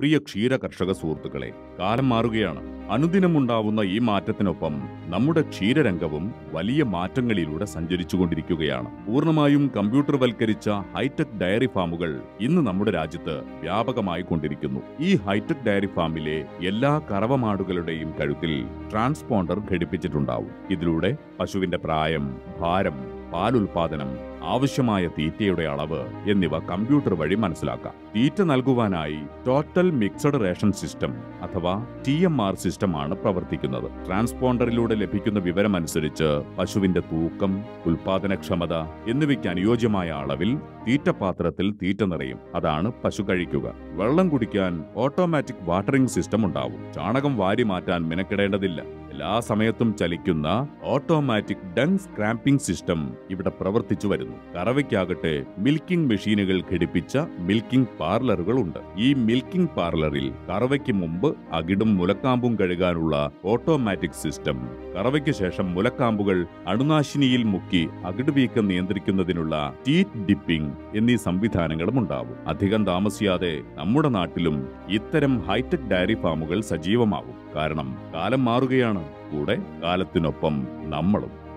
പ്രിയ ക്ഷീര കർഷക സുഹൃത്തുക്കളെ കാലം മാറുകയാണ്. അനുദിനമുണ്ടാവുന്ന ഈ മാറ്റത്തിനൊപ്പം നമ്മുടെ ക്ഷീരരംഗവും വലിയ മാറ്റങ്ങളിലൂടെ സഞ്ചരിച്ചുകൊണ്ടിരിക്കുകയാണ്. പൂർണമായും കമ്പ്യൂട്ടർവൽക്കരിച്ച ഹൈടെക് ഡയറി ഫാമുകൾ ഇന്ന് നമ്മുടെ രാജ്യത്ത് വ്യാപകമായി കൊണ്ടിരിക്കുന്നു. ഈ ഹൈടെക് ഡയറി ഫാമിലെ എല്ലാ കറവമാടുകളുടെയും കഴുത്തിൽ ട്രാൻസ്പോണ്ടർ ഘടിപ്പിച്ചിട്ടുണ്ടാവും. ഇതിലൂടെ പശുവിന്റെ പ്രായം ഭാരം പാലുൽപാദനം ആവശ്യമായ തീറ്റയുടെ അളവ് എന്നിവ കമ്പ്യൂട്ടർ വഴി മനസ്സിലാക്കാം. തീറ്റ നൽകുവാനായി ടോട്ടൽ മിക്സഡ് റേഷൻ സിസ്റ്റം അഥവാ ടി എം ആർ സിസ്റ്റമാണ് പ്രവർത്തിക്കുന്നത്. ട്രാൻസ്പോണ്ടറിലൂടെ ലഭിക്കുന്ന വിവരമനുസരിച്ച് പശുവിന്റെ തൂക്കം ഉൽപാദനക്ഷമത എന്നിവയ്ക്ക് അനുയോജ്യമായ അളവിൽ തീറ്റപാത്രത്തിൽ തീറ്റ നിറയും. അതാണ് പശു കഴിക്കുക. വെള്ളം കുടിക്കാൻ ഓട്ടോമാറ്റിക് വാട്ടറിംഗ് സിസ്റ്റം ഉണ്ടാവും. ചാണകം വാരി മാറ്റാൻ മിനക്കിടേണ്ടതില്ല. എല്ലാ സമയത്തും ചലിക്കുന്ന ഓട്ടോമാറ്റിക് ഡങ് സ്ക്രാമ്പിംഗ് സിസ്റ്റം ഇവിടെ പ്രവർത്തിച്ചു വരുന്നു. കറവയ്ക്കാകട്ടെ മിൽക്കിംഗ് മെഷീനുകൾ ഘടിപ്പിച്ച മിൽക്കിംഗ് പാർലറുകൾ ഉണ്ട് ഈ മിൽക്കിംഗ് പാർലറിൽ കറവയ്ക്ക് മുമ്പ് അകിടും മുലക്കാമ്പും കഴുകാനുള്ള ഓട്ടോമാറ്റിക് സിസ്റ്റം കറവയ്ക്ക് ശേഷം മുലക്കാമ്പുകൾ അണുനാശിനിയിൽ മുക്കി അകിട് വീക്കം നിയന്ത്രിക്കുന്നതിനുള്ള ടീറ്റ് ഡിപ്പിംഗ് എന്നീ സംവിധാനങ്ങളും ഉണ്ടാവും. അധികം താമസിയാതെ നമ്മുടെ നാട്ടിലും ഇത്തരം ഹൈടെക് ഡയറി ഫാമുകൾ സജീവമാകും കാരണം കാലം മാറുകയാണ്. കൂടെ കാലത്തിനൊപ്പം നമ്മളും